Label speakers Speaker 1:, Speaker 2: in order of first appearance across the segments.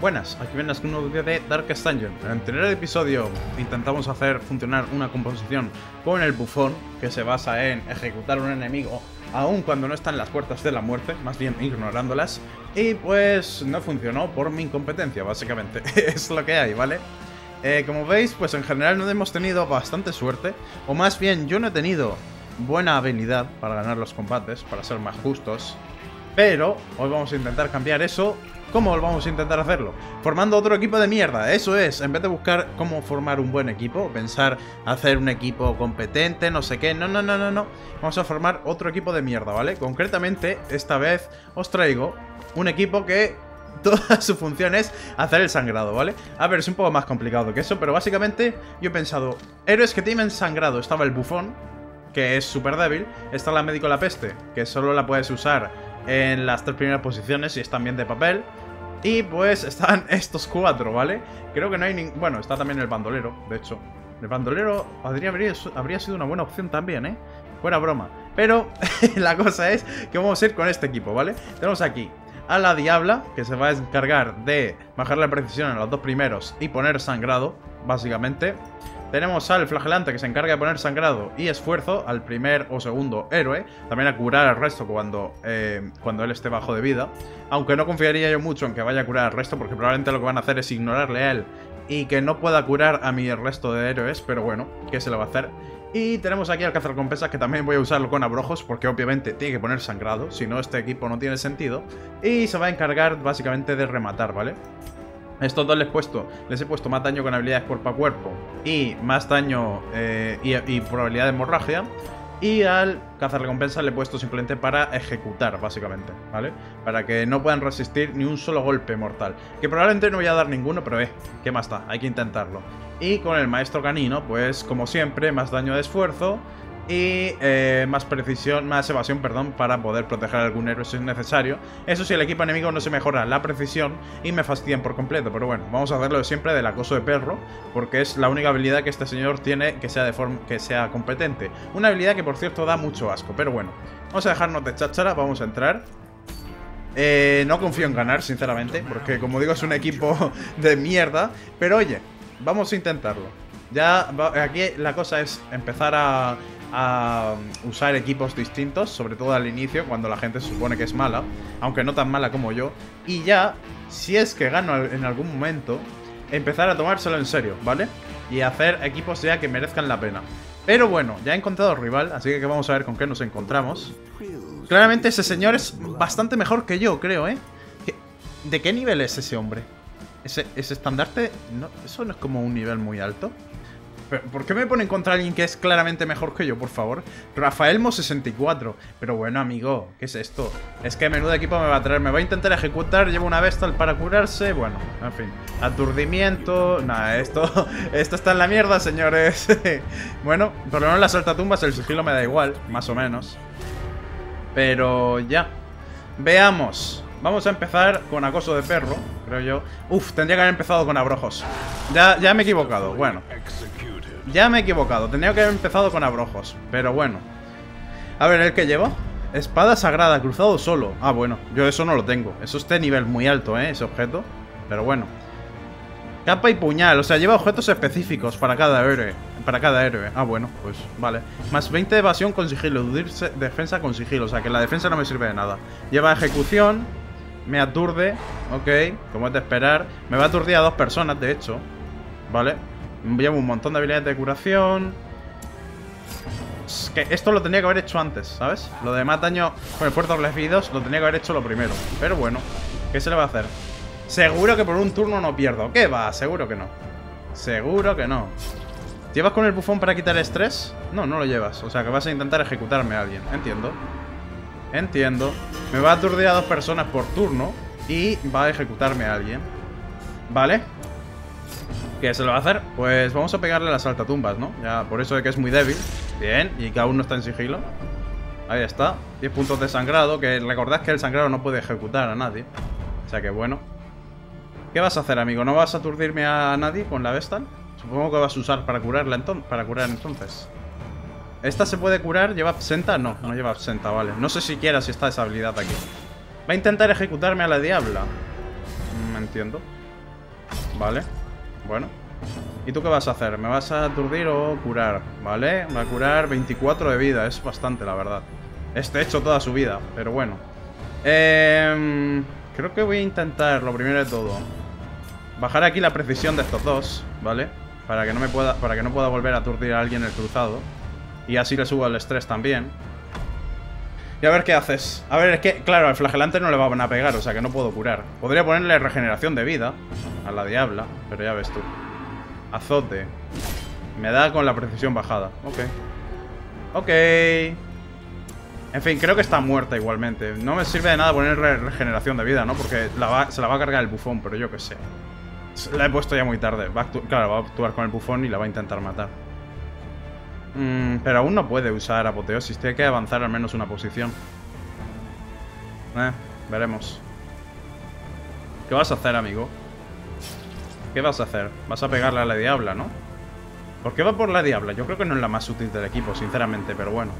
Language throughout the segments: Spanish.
Speaker 1: Buenas, aquí vienes con un nuevo vídeo de Darkest Dungeon. En el anterior episodio intentamos hacer funcionar una composición con el bufón, que se basa en ejecutar un enemigo aun cuando no están las puertas de la muerte, más bien ignorándolas, y pues no funcionó por mi incompetencia, básicamente. es lo que hay, ¿vale? Eh, como veis, pues en general no hemos tenido bastante suerte, o más bien yo no he tenido buena habilidad para ganar los combates, para ser más justos, pero hoy vamos a intentar cambiar eso ¿Cómo vamos a intentar hacerlo? Formando otro equipo de mierda, eso es. En vez de buscar cómo formar un buen equipo, pensar hacer un equipo competente, no sé qué. No, no, no, no, no. Vamos a formar otro equipo de mierda, ¿vale? Concretamente, esta vez os traigo un equipo que toda su función es hacer el sangrado, ¿vale? A ver, es un poco más complicado que eso, pero básicamente yo he pensado, héroes que tienen sangrado, estaba el bufón, que es súper débil, está la médico la peste, que solo la puedes usar en las tres primeras posiciones y están bien de papel. Y pues están estos cuatro, ¿vale? Creo que no hay ningún... Bueno, está también el bandolero, de hecho. El bandolero habría, habría sido una buena opción también, ¿eh? Fuera broma. Pero la cosa es que vamos a ir con este equipo, ¿vale? Tenemos aquí a la Diabla, que se va a encargar de bajar la precisión en los dos primeros y poner sangrado, básicamente. Tenemos al flagelante que se encarga de poner sangrado y esfuerzo al primer o segundo héroe. También a curar al resto cuando, eh, cuando él esté bajo de vida. Aunque no confiaría yo mucho en que vaya a curar al resto porque probablemente lo que van a hacer es ignorarle a él y que no pueda curar a mi resto de héroes. Pero bueno, ¿qué se le va a hacer? Y tenemos aquí al cazarrecompensas que también voy a usarlo con abrojos porque obviamente tiene que poner sangrado, si no este equipo no tiene sentido. Y se va a encargar básicamente de rematar, ¿vale? Estos dos les he puesto, les he puesto más daño con habilidades cuerpo a cuerpo y más daño eh, y, probabilidad de hemorragia. Y al cazar recompensa le he puesto simplemente para ejecutar, básicamente, ¿vale? Para que no puedan resistir ni un solo golpe mortal. Que probablemente no voy a dar ninguno, pero eh, ¿qué más da? Hay que intentarlo. Y con el maestro canino, pues como siempre, más daño de esfuerzo y eh, más precisión, más evasión, perdón, para poder proteger a algún héroe si es necesario. Eso si el equipo enemigo no se mejora la precisión y me fastidian por completo, pero bueno, vamos a hacerlo siempre del acoso de perro, porque es la única habilidad que este señor tiene que sea de forma que sea competente. Una habilidad que por cierto da mucho asco, pero bueno, vamos a dejarnos de cháchara, vamos a entrar. Eh, no confío en ganar, sinceramente, porque como digo es un equipo de mierda, pero oye, vamos a intentarlo. Ya aquí la cosa es empezar a a usar equipos distintos, sobre todo al inicio, cuando la gente supone que es mala, aunque no tan mala como yo, y ya, si es que gano en algún momento, empezar a tomárselo en serio, ¿vale? Y hacer equipos ya que merezcan la pena. Pero bueno, ya he encontrado rival, así que vamos a ver con qué nos encontramos. Claramente ese señor es bastante mejor que yo, creo, ¿eh? ¿De qué nivel es ese hombre? ¿Ese, ese estandarte? No, ¿Eso no es como un nivel muy alto? ¿Por qué me ponen contra alguien que es claramente mejor que yo, por favor? Rafaelmo 64. Pero bueno, amigo, ¿qué es esto? Es que menudo equipo me va a traer. Me va a intentar ejecutar, llevo una Vestal para curarse. Bueno, en fin. Aturdimiento. Nada, esto, esto está en la mierda, señores. bueno, por lo menos la saltatumbas el sigilo me da igual, más o menos. Pero ya. Veamos. Vamos a empezar con acoso de perro, creo yo. Uf, tendría que haber empezado con abrojos. Ya, ya me he equivocado, bueno. Ya me he equivocado, tenía que haber empezado con abrojos, pero bueno. A ver, ¿el que lleva? Espada sagrada, cruzado solo. Ah, bueno, yo eso no lo tengo. Eso está de nivel muy alto, ¿eh? Ese objeto. Pero bueno. Capa y puñal, o sea, lleva objetos específicos para cada héroe. Para cada héroe. Ah, bueno, pues vale. Más 20 de evasión con sigilo, defensa con sigilo. O sea, que la defensa no me sirve de nada. Lleva ejecución, me aturde, ok, como es de esperar. Me va a aturdir a dos personas, de hecho. Vale. Llevo un montón de habilidades de curación. Esto lo tenía que haber hecho antes, ¿sabes? Lo de más daño con el fuerza recibidos lo tenía que haber hecho lo primero. Pero bueno, ¿qué se le va a hacer? Seguro que por un turno no pierdo. ¿Qué va? Seguro que no. Seguro que no. ¿Llevas con el bufón para quitar estrés? No, no lo llevas. O sea que vas a intentar ejecutarme a alguien. Entiendo. Entiendo. Me va a aturdir a dos personas por turno y va a ejecutarme a alguien. ¿Vale? ¿Qué se lo va a hacer? Pues vamos a pegarle las saltatumbas, ¿no? Ya, por eso de que es muy débil. Bien, y que aún no está en sigilo. Ahí está. 10 puntos de sangrado, que recordad que el sangrado no puede ejecutar a nadie. O sea que bueno. ¿Qué vas a hacer, amigo? ¿No vas a aturdirme a nadie con la Vestal? Supongo que vas a usar para curarla entonces. Para curar entonces. ¿Esta se puede curar? ¿Lleva absenta? No, no lleva absenta, vale. No sé siquiera si está esa habilidad aquí. Va a intentar ejecutarme a la diabla. Me mm, entiendo. Vale. Bueno. ¿Y tú qué vas a hacer? ¿Me vas a aturdir o curar? ¿Vale? Va a curar 24 de vida. Es bastante, la verdad. Este hecho toda su vida, pero bueno. Eh, creo que voy a intentar, lo primero de todo, bajar aquí la precisión de estos dos, ¿vale? Para que no me pueda, para que no pueda volver a aturdir a alguien el cruzado. Y así le subo el estrés también. Y a ver qué haces. A ver, es que, claro, al flagelante no le van a pegar, o sea que no puedo curar. Podría ponerle regeneración de vida a la diabla, pero ya ves tú. Azote. Me da con la precisión bajada. Ok. Ok. En fin, creo que está muerta igualmente. No me sirve de nada ponerle regeneración de vida, ¿no? Porque se la va a cargar el bufón, pero yo qué sé. La he puesto ya muy tarde. claro, va a actuar con el bufón y la va a intentar matar. Mm, pero aún no puede usar apoteosis. Tiene que avanzar al menos una posición. Eh, veremos. ¿Qué vas a hacer, amigo? ¿Qué vas a hacer? Vas a pegarle a la diabla, ¿no? ¿Por qué va por la diabla? Yo creo que no es la más útil del equipo, sinceramente, pero bueno.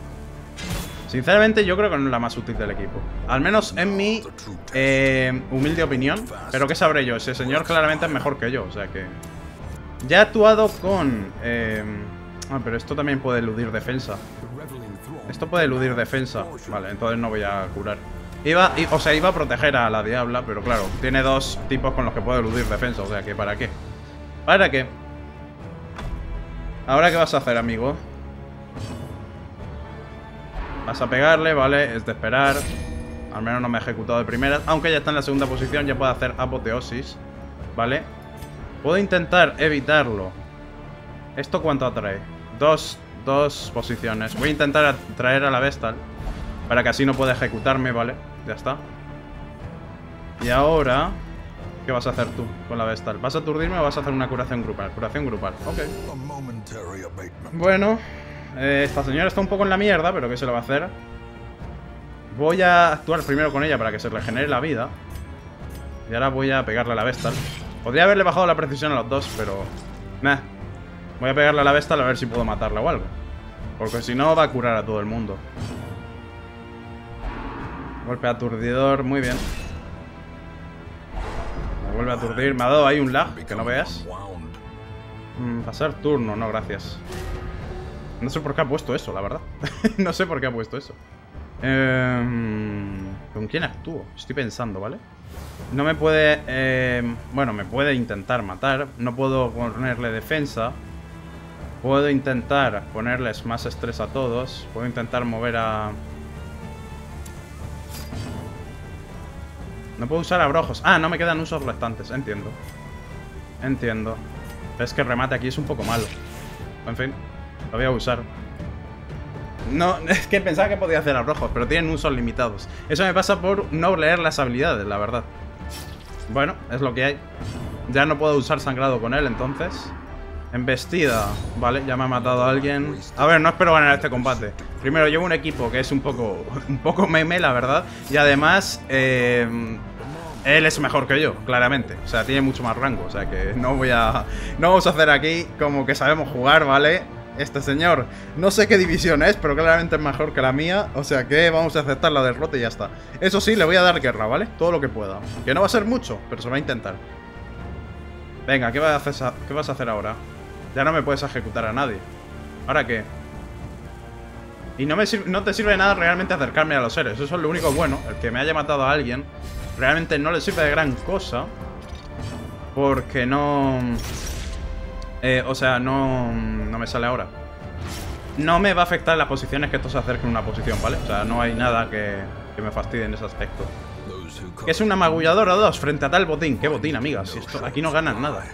Speaker 1: Sinceramente, yo creo que no es la más útil del equipo. Al menos en mi eh, humilde opinión. Pero ¿qué sabré yo? Ese señor claramente es mejor que yo, o sea que... Ya he actuado con... Eh, Ah, pero esto también puede eludir defensa. Esto puede eludir defensa. Vale, entonces no voy a curar. Iba, o sea, iba a proteger a la diabla, pero claro, tiene dos tipos con los que puede eludir defensa, o sea que ¿para qué? ¿Para qué? ¿Ahora qué vas a hacer, amigo? Vas a pegarle, vale, es de esperar. Al menos no me ha ejecutado de primera. Aunque ya está en la segunda posición, ya puede hacer apoteosis. ¿Vale? Puedo intentar evitarlo. ¿Esto cuánto atrae? Dos, dos posiciones. Voy a intentar traer a la Vestal. Para que así no pueda ejecutarme, ¿vale? Ya está. Y ahora... ¿Qué vas a hacer tú con la Vestal? ¿Vas a aturdirme o vas a hacer una curación grupal? Curación grupal, ok. Bueno, eh, esta señora está un poco en la mierda, pero ¿qué se lo va a hacer? Voy a actuar primero con ella para que se regenere la vida. Y ahora voy a pegarle a la Vestal. Podría haberle bajado la precisión a los dos, pero... Meh, Voy a pegarle a la bestia a ver si puedo matarla o algo. Porque si no, va a curar a todo el mundo. Golpe aturdidor, muy bien. Me vuelve a aturdir. Me ha dado ahí un lag, que no veas. Mm, pasar turno, no, gracias. No sé por qué ha puesto eso, la verdad. no sé por qué ha puesto eso. Em, ¿Con quién actúo? Estoy pensando, ¿vale? No me puede... Em, bueno, me puede intentar matar. No puedo ponerle defensa. Puedo intentar ponerles más estrés a todos. Puedo intentar mover a... No puedo usar abrojos. Ah, no me quedan usos restantes. Entiendo. Entiendo. Es que el remate aquí es un poco malo. En fin, lo voy a usar. No, es que pensaba que podía hacer abrojos, pero tienen usos limitados. Eso me pasa por no leer las habilidades, la verdad. Bueno, es lo que hay. Ya no puedo usar sangrado con él, entonces. Embestida. Vale, ya me ha matado a alguien. A ver, no espero ganar este combate. Primero, llevo un equipo que es un poco, un poco meme, la verdad. Y además, eh, él es mejor que yo, claramente. O sea, tiene mucho más rango. O sea que no voy a... No vamos a hacer aquí como que sabemos jugar, ¿vale? Este señor, no sé qué división es, pero claramente es mejor que la mía. O sea que vamos a aceptar la derrota y ya está. Eso sí, le voy a dar guerra, ¿vale? Todo lo que pueda. Que no va a ser mucho, pero se va a intentar. Venga, ¿qué vas a hacer, qué vas a hacer ahora? Ya no me puedes ejecutar a nadie. ¿Ahora qué? Y no, me no te sirve de nada realmente acercarme a los seres. Eso es lo único bueno. El que me haya matado a alguien realmente no le sirve de gran cosa. Porque no... Eh, o sea, no, no me sale ahora. No me va a afectar las posiciones que esto se acerque a una posición, ¿vale? O sea, no hay nada que, que me fastidie en ese aspecto. Es una magulladora 2 frente a tal botín. ¿Qué botín, amigas? Aquí no ganan nada.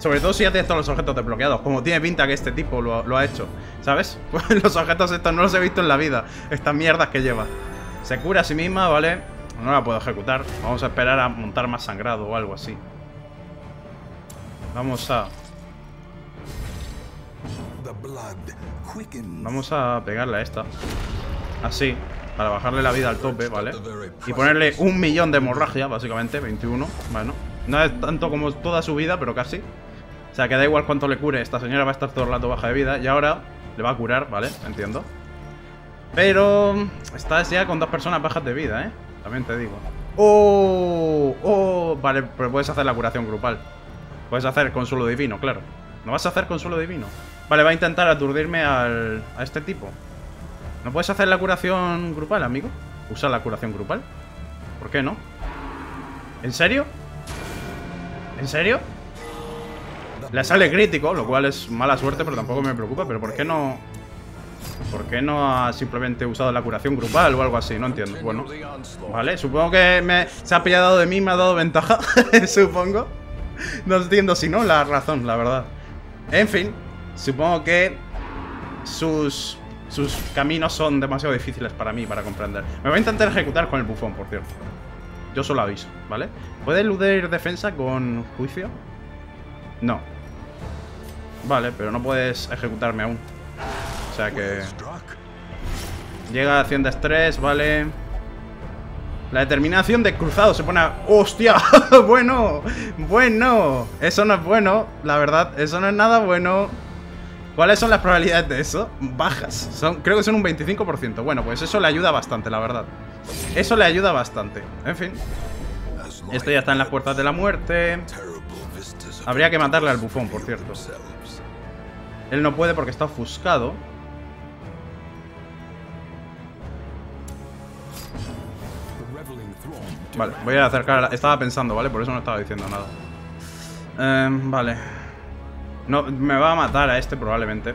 Speaker 1: Sobre todo si ya tienes todos los objetos desbloqueados. Como tiene pinta que este tipo lo, ha hecho. ¿Sabes? Pues los objetos estos no los he visto en la vida. Estas mierdas que lleva. Se cura a sí misma, ¿vale? No la puedo ejecutar. Vamos a esperar a montar más sangrado o algo así. Vamos a... Vamos a pegarle a esta. Así. Para bajarle la vida al tope, ¿vale? Y ponerle un millón de hemorragia, básicamente. 21. Bueno. No es tanto como toda su vida, pero casi. Sea, que da igual cuánto le cure. Esta señora va a estar todo el rato baja de vida. Y ahora le va a curar, ¿vale? Entiendo. Pero estás ya con dos personas bajas de vida, ¿eh? También te digo. ¡Oh! ¡Oh! Vale, pero puedes hacer la curación grupal. Puedes hacer consuelo divino, claro. ¿No vas a hacer consuelo divino? Vale, va a intentar aturdirme al, a este tipo. ¿No puedes hacer la curación grupal, amigo? ¿Usa la curación grupal? ¿Por qué no? ¿En serio? ¿En serio? Le sale crítico, lo cual es mala suerte, pero tampoco me preocupa. Pero ¿por qué no...? ¿Por qué no ha simplemente usado la curación grupal o algo así? No entiendo. Bueno, vale, supongo que se ha pillado de mí, me ha dado ventaja, supongo. No entiendo si no la razón, la verdad. En fin, supongo que sus, sus caminos son demasiado difíciles para mí, para comprender. Me voy a intentar ejecutar con el bufón, por cierto. Yo solo aviso, ¿vale? ¿Puede eludir defensa con juicio? No. Vale, pero no puedes ejecutarme aún. O sea que... Llega a 100 de estrés, vale. La determinación de cruzado se pone a... ¡Hostia! bueno, bueno. Eso no es bueno, la verdad. Eso no es nada bueno. ¿Cuáles son las probabilidades de eso? Bajas. Son, creo que son un 25%. Bueno, pues eso le ayuda bastante, la verdad. Eso le ayuda bastante. En fin. Esto ya está en las puertas de la muerte. Habría que matarle al bufón, por cierto. Él no puede porque está ofuscado. Vale, voy a acercar... Estaba pensando, ¿vale? Por eso no estaba diciendo nada. Em, vale. No, me va a matar a este probablemente.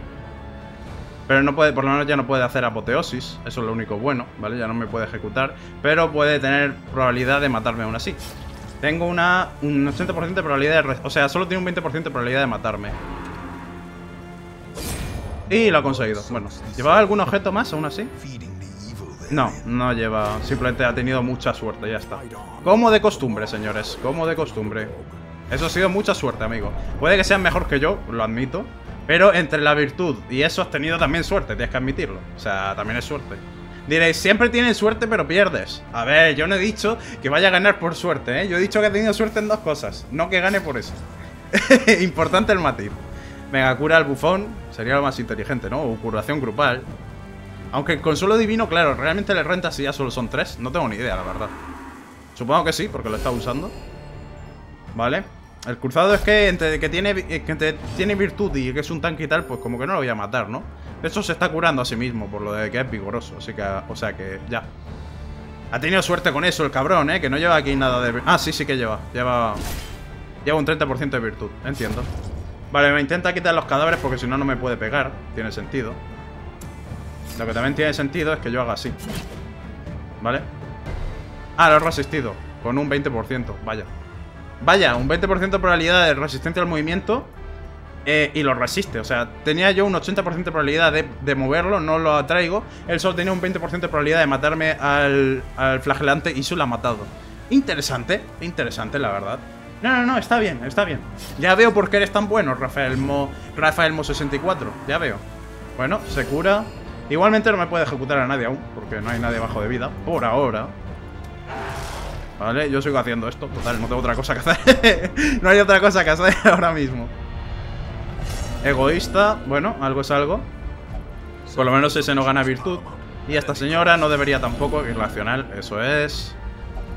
Speaker 1: Pero no puede, por lo menos ya no puede hacer apoteosis. Eso es lo único bueno, ¿vale? Ya no me puede ejecutar. Pero puede tener probabilidad de matarme aún así. Tengo una, un 80% de probabilidad de... O sea, solo tiene un 20% de probabilidad de matarme. Y lo ha conseguido. Bueno, ¿llevaba algún objeto más aún así? No, no lleva. Simplemente ha tenido mucha suerte, ya está. Como de costumbre, señores. Como de costumbre. Eso ha sido mucha suerte, amigo. Puede que sean mejor que yo, lo admito. Pero entre la virtud y eso has tenido también suerte, tienes que admitirlo. O sea, también es suerte. Diréis, siempre tienes suerte pero pierdes. A ver, yo no he dicho que vaya a ganar por suerte, ¿eh? Yo he dicho que he tenido suerte en dos cosas, no que gane por eso. Importante el matiz. Venga, cura al bufón, sería lo más inteligente, ¿no? O curación grupal. Aunque el consuelo divino, claro, realmente le renta si ya solo son tres. No tengo ni idea, la verdad. Supongo que sí, porque lo está usando. Vale. El cruzado es que entre que tiene, que tiene virtud y que es un tanque y tal, pues como que no lo voy a matar, ¿no? De hecho, se está curando a sí mismo por lo de que es vigoroso. Así que, o sea que ya. Ha tenido suerte con eso el cabrón, ¿eh? Que no lleva aquí nada de... Ah, sí, sí que lleva. Lleva... Lleva un 30% de virtud. Entiendo. Vale, me intenta quitar los cadáveres porque si no, no me puede pegar. Tiene sentido. Lo que también tiene sentido es que yo haga así. ¿Vale? Ah, lo he resistido. Con un 20%. Vaya. Vaya, un 20% de probabilidad de resistencia al movimiento eh, y lo resiste. O sea, tenía yo un 80% de probabilidad de, moverlo, no lo atraigo. Él solo tenía un 20% de probabilidad de matarme al, al flagelante y se lo ha matado. Interesante, interesante, la verdad. No, no, no, está bien, está bien. Ya veo por qué eres tan bueno, Rafael Mo, Rafael Mo 64. Ya veo. Bueno, se cura. Igualmente no me puede ejecutar a nadie aún, porque no hay nadie bajo de vida. Por ahora. Vale, yo sigo haciendo esto. Total, no tengo otra cosa que hacer. no hay otra cosa que hacer ahora mismo. Egoísta. Bueno, algo es algo. Por lo menos ese no gana virtud. Y esta señora no debería tampoco. Irracional, eso es.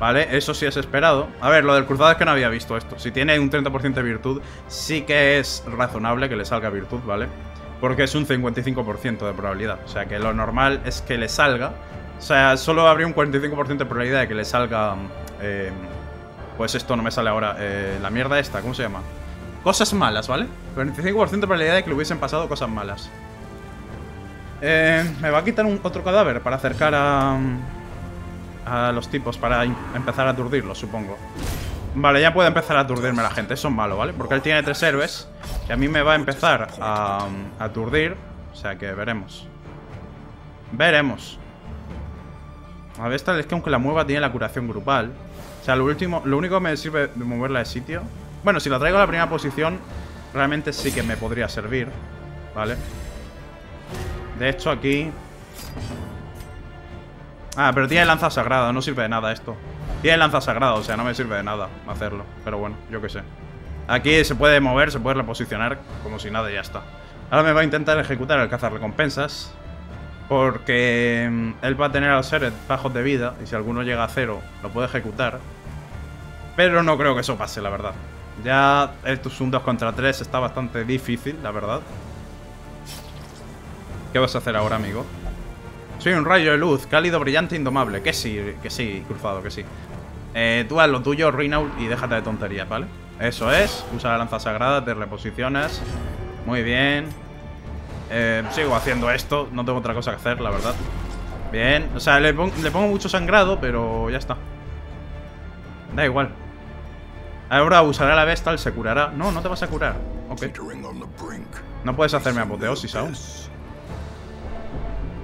Speaker 1: Vale, eso sí es esperado. A ver, lo del cruzado es que no había visto esto. Si tiene un 30% de virtud, sí que es razonable que le salga virtud, ¿vale? Porque es un 55% de probabilidad. O sea que lo normal es que le salga. O sea, solo habría un 45% de probabilidad de que le salga eh, pues esto no me sale ahora. Eh, la mierda esta, ¿cómo se llama? Cosas malas, ¿vale? 45% de probabilidad de que le hubiesen pasado cosas malas. Eh, me va a quitar un, otro cadáver para acercar a, a los tipos, para empezar a aturdirlos, supongo. Vale, ya puede empezar a aturdirme la gente. Eso es malo, ¿vale? Porque él tiene tres héroes. Y a mí me va a empezar a, a aturdir. O sea que veremos. Veremos. A ver, esta es que aunque la mueva tiene la curación grupal. O sea, lo último, lo único que me sirve de moverla de sitio. Bueno, si la traigo a la primera posición, realmente sí que me podría servir. ¿Vale? De hecho, aquí... Ah, pero tiene lanza sagrada, no sirve de nada esto. Tiene lanza sagrada, o sea, no me sirve de nada hacerlo. Pero bueno, yo qué sé. Aquí se puede mover, se puede reposicionar como si nada y ya está. Ahora me va a intentar ejecutar el cazar recompensas. Porque mm, él va a tener a los seres bajos de vida y si alguno llega a cero lo puede ejecutar. Pero no creo que eso pase, la verdad. Ya estos un 2 contra 3 está bastante difícil, la verdad. ¿Qué vas a hacer ahora, amigo? Soy un rayo de luz, cálido, brillante, indomable. Que sí, que sí, cruzado, que sí. Eh, tú haz lo tuyo, Reinault, y déjate de tonterías, ¿vale? Eso es. Usa la lanza sagrada, te reposiciones. Muy bien. Eh, sigo haciendo esto. No tengo otra cosa que hacer, la verdad. Bien. O sea, le pongo mucho sangrado, pero ya está. Da igual. Ahora usará la Vestal, se curará. No, no te vas a curar. Ok. No puedes hacerme apoteosis aún.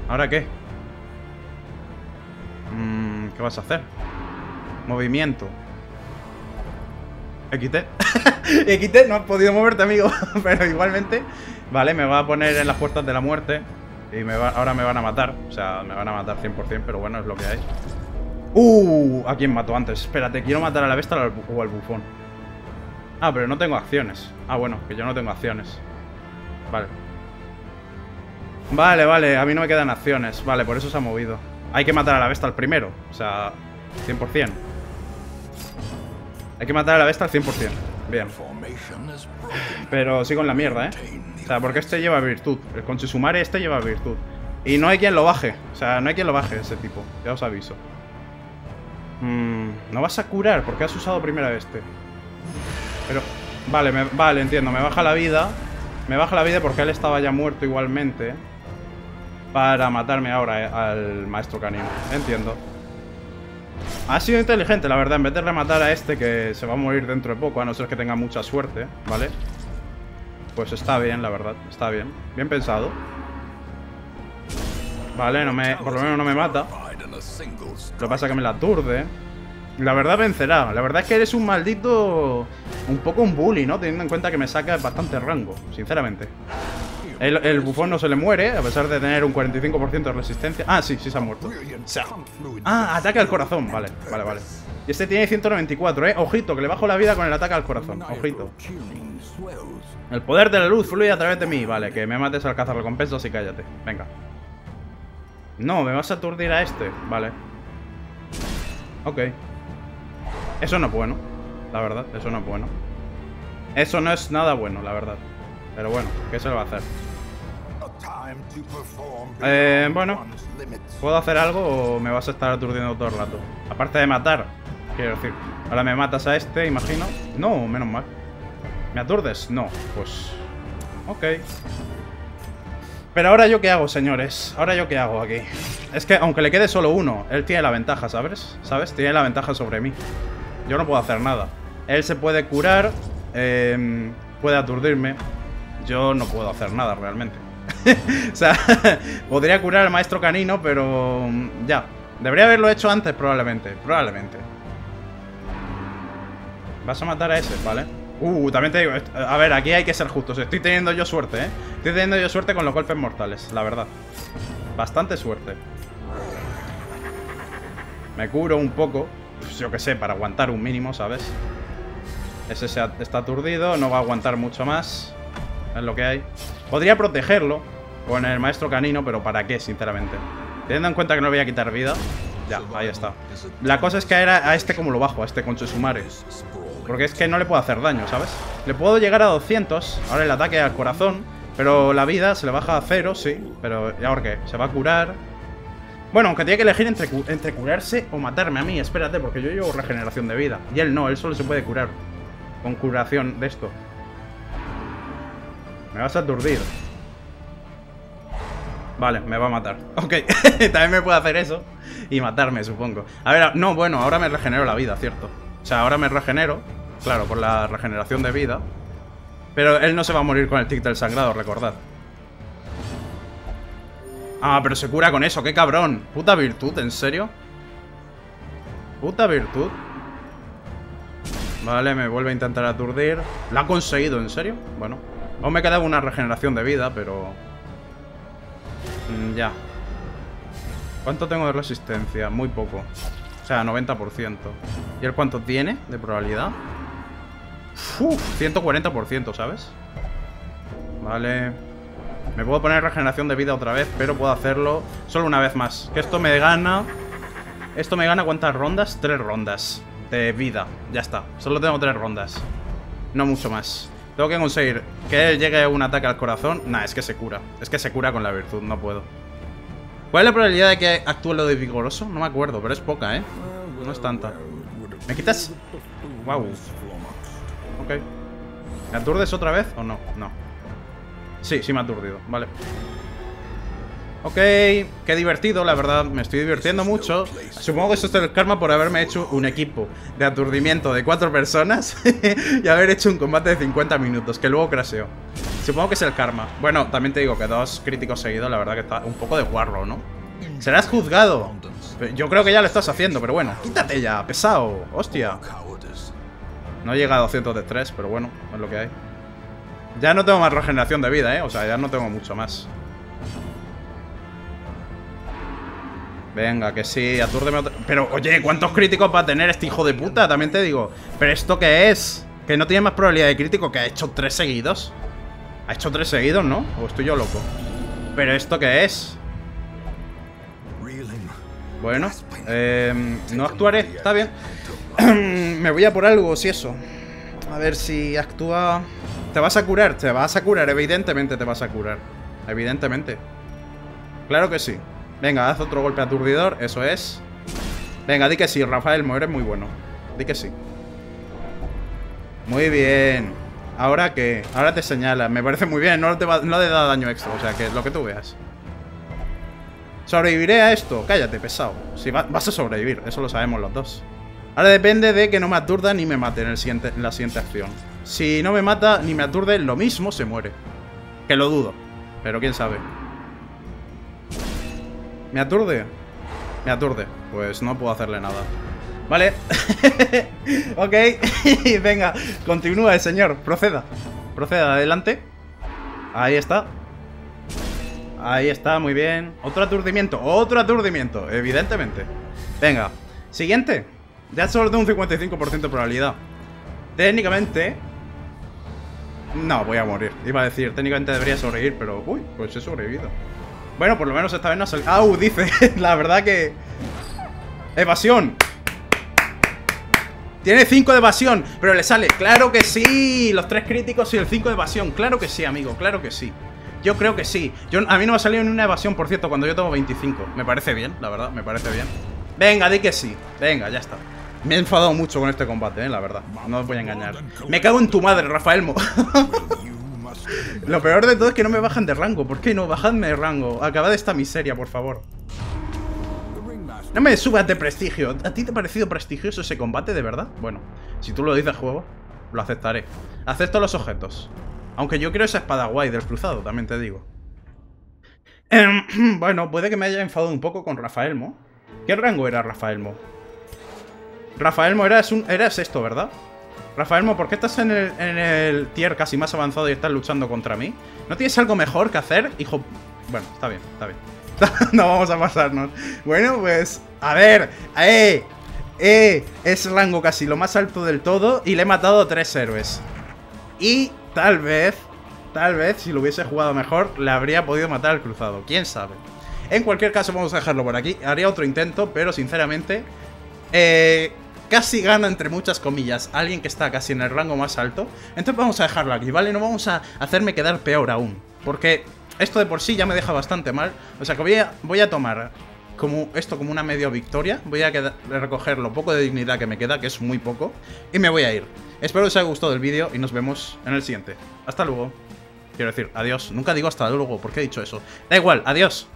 Speaker 1: ¿Ahora qué? Mm, ¿Qué vas a hacer? Movimiento. XT. XT, no has podido moverte, amigo. Pero igualmente, vale, me va a poner en las puertas de la muerte. Y me va, ahora me van a matar. O sea, me van a matar 100%, pero bueno, es lo que hay. ¡Uh! ¿A quién mató antes? Espérate, quiero matar a la bestia o al bufón. Ah, pero no tengo acciones. Ah, bueno, que yo no tengo acciones. Vale. Vale, vale, a mí no me quedan acciones. Vale, por eso se ha movido. Hay que matar a la bestia al primero. O sea, 100%. Hay que matar a la bestia al 100%. Bien. Pero sigo en la mierda, ¿eh? O sea, porque este lleva virtud. El Conchesumare este lleva virtud. Y no hay quien lo baje. O sea, no hay quien lo baje ese tipo. Ya os aviso. Mm, no vas a curar porque has usado primero este. Pero... Vale, vale, entiendo. Me baja la vida. Me baja la vida porque él estaba ya muerto igualmente. Para matarme ahora eh, al maestro canino. Entiendo. Ha sido inteligente, la verdad, en vez de rematar a este que se va a morir dentro de poco, a no ser que tenga mucha suerte, ¿vale? Pues está bien, la verdad, está bien. Bien pensado. Vale, no me, por lo menos no me mata. Lo que pasa es que me la aturde. La verdad vencerá. La verdad es que eres un maldito... Un poco un bully, ¿no? Teniendo en cuenta que me saca bastante rango, sinceramente. El, bufón no se le muere, a pesar de tener un 45% de resistencia. Ah, sí, sí se ha muerto. Ah, ataque al corazón. Vale, vale, vale. Y este tiene 194, ¿eh? Ojito, que le bajo la vida con el ataque al corazón. Ojito. El poder de la luz fluye a través de mí. Vale, que me mates al cazar recompensas y cállate. Venga. No, me vas a aturdir a este. Vale. Ok. Eso no es bueno. La verdad, eso no es bueno. Eso no es nada bueno, la verdad. Pero bueno, ¿qué se le va a hacer? Eh, bueno, ¿puedo hacer algo o me vas a estar aturdiendo todo el rato? Aparte de matar, quiero decir. Ahora me matas a este, imagino. No, menos mal. ¿Me aturdes? No, pues... Ok. Pero ahora yo qué hago, señores. Ahora yo qué hago aquí. Es que aunque le quede solo uno, él tiene la ventaja, ¿sabes? ¿Sabes? Tiene la ventaja sobre mí. Yo no puedo hacer nada. Él se puede curar, eh, puede aturdirme, yo no puedo hacer nada realmente. o sea, podría curar al maestro canino, pero mm, ya. Debería haberlo hecho antes probablemente, probablemente. Vas a matar a ese, ¿vale? Uh, también te digo, a ver, aquí hay que ser justos. Estoy teniendo yo suerte, ¿eh? Estoy teniendo yo suerte con los golpes mortales, la verdad. Bastante suerte. Me curo un poco, pues yo qué sé, para aguantar un mínimo, ¿sabes? Ese está aturdido, no va a aguantar mucho más. Es lo que hay. Podría protegerlo con el maestro canino, pero ¿para qué, sinceramente? Teniendo en cuenta que no le voy a quitar vida. Ya, ahí está. La cosa es que era a este como lo bajo, a este concho sumare. Porque es que no le puedo hacer daño, ¿sabes? Le puedo llegar a 200. Ahora el ataque al corazón. Pero la vida se le baja a cero, sí. Pero, ¿y ahora qué? ¿Se va a curar? Bueno, aunque tiene que elegir entre, entre curarse o matarme a mí. Espérate, porque yo llevo regeneración de vida. Y él no, él solo se puede curar. Con curación de esto. Me vas a aturdir. Vale, me va a matar. Ok, también me puede hacer eso y matarme, supongo. A ver, no, bueno, ahora me regenero la vida, ¿cierto? O sea, ahora me regenero, claro, por la regeneración de vida. Pero él no se va a morir con el tic del sangrado, recordad. Ah, pero se cura con eso, qué cabrón. Puta virtud, ¿en serio? Puta virtud. Vale, me vuelve a intentar aturdir. ¿La ha conseguido, en serio? Bueno, Aún me quedaba una regeneración de vida, pero... Mm, ya. ¿Cuánto tengo de resistencia? Muy poco. O sea, 90%. ¿Y el cuánto tiene de probabilidad? Uf, 140%, ¿sabes? Vale. Me puedo poner regeneración de vida otra vez, pero puedo hacerlo solo una vez más. Que esto me gana... Esto me gana ¿cuántas rondas? Tres rondas de vida. Ya está. Solo tengo tres rondas. No mucho más. Tengo que conseguir que él llegue un ataque al corazón. Nah, es que se cura. Es que se cura con la virtud, no puedo. ¿Cuál es la probabilidad de que actúe lo de vigoroso? No me acuerdo, pero es poca, ¿eh? No es tanta. ¿Me quitas? Wow. Ok. ¿Me aturdes otra vez o no? No. Sí, sí me ha aturdido. Vale. Ok, qué divertido, la verdad, me estoy divirtiendo mucho Supongo que eso es el karma por haberme hecho un equipo de aturdimiento de cuatro personas Y haber hecho un combate de 50 minutos, que luego craseo Supongo que es el karma Bueno, también te digo que dos críticos seguidos, la verdad que está un poco de guarro, ¿no? Serás juzgado Yo creo que ya lo estás haciendo, pero bueno Quítate ya, pesado, hostia No llega a 200 de estrés, pero bueno, es lo que hay Ya no tengo más regeneración de vida, ¿eh? O sea, ya no tengo mucho más Venga, que sí, atúrdeme otro... Pero, oye, ¿cuántos críticos va a tener este hijo de puta? También te digo ¿Pero esto qué es? Que no tiene más probabilidad de crítico Que ha hecho tres seguidos Ha hecho tres seguidos, ¿no? ¿O estoy yo loco? ¿Pero esto qué es? Bueno eh, No actuaré, está bien Me voy a por algo, si eso A ver si actúa... ¿Te vas a curar? Te vas a curar, evidentemente te vas a curar. Evidentemente. Claro que sí. Venga, haz otro golpe aturdidor, eso es. Venga, di que sí, Rafael, eres muy bueno. Di que sí. Muy bien. ¿Ahora qué? Ahora te señala. Me parece muy bien, no te, va, no da daño extra O sea, que lo que tú veas. ¿Sobreviviré a esto? Cállate, pesado. Si vas a sobrevivir, eso lo sabemos los dos Ahora depende de que no me aturda ni me mate en, la siguiente acción Si no me mata ni me aturde, lo mismo se muere Que lo dudo Pero quién sabe ¿Me aturde? Me aturde. Pues no puedo hacerle nada. Vale. ok. Venga, continúa el señor. Proceda. Proceda, adelante. Ahí está. Ahí está, muy bien. Otro aturdimiento, otro aturdimiento, evidentemente. Venga, siguiente. Ya solo tengo un 55% de probabilidad. Técnicamente... No, voy a morir. Iba a decir, técnicamente debería sobrevivir, pero... Uy, pues he sobrevivido. Bueno, por lo menos esta vez no ha salido. ¡Au! Dice. La verdad que. Evasión. Tiene 5 de evasión, pero le sale. ¡Claro que sí! Los 3 críticos y el 5 de evasión. Claro que sí, amigo, claro que sí. Yo creo que sí. Yo, a mí no me ha salido ni una evasión, por cierto, cuando yo tengo 25. Me parece bien, la verdad, me parece bien. Venga, di que sí. Venga, ya está. Me he enfadado mucho con este combate, eh, la verdad. No os voy a engañar. Me cago en tu madre, Rafaelmo. Lo peor de todo es que no me bajan de rango. ¿Por qué no? Bajadme de rango. Acabad esta miseria, por favor. No me subas de prestigio. ¿A ti te ha parecido prestigioso ese combate, de verdad? Bueno, si tú lo dices, juego, lo aceptaré. Acepto los objetos. Aunque yo quiero esa espada guay del cruzado, también te digo. Em, bueno, puede que me haya enfadado un poco con Rafaelmo. ¿Qué rango era Rafaelmo? Rafaelmo era, un, era esto, ¿verdad? Rafaelmo, ¿por qué estás en el, tier casi más avanzado y estás luchando contra mí? ¿No tienes algo mejor que hacer, hijo? Bueno, está bien, está bien. no vamos a pasarnos. Bueno, pues, a ver, eh, eh, es rango casi lo más alto del todo y le he matado a tres héroes. Y tal vez, tal vez, si lo hubiese jugado mejor, le habría podido matar al cruzado. ¿Quién sabe? En cualquier caso, vamos a dejarlo por aquí. Haría otro intento, pero sinceramente... Eh, casi gana entre muchas comillas alguien que está casi en el rango más alto, entonces vamos a dejarlo aquí, ¿vale? No vamos a hacerme quedar peor aún, porque esto de por sí ya me deja bastante mal, o sea que voy a, voy a tomar como esto como una media victoria, voy a recoger lo poco de dignidad que me queda, que es muy poco, y me voy a ir. Espero que os haya gustado el vídeo y nos vemos en el siguiente. Hasta luego. Quiero decir, adiós. Nunca digo hasta luego, ¿por qué he dicho eso? Da igual, adiós.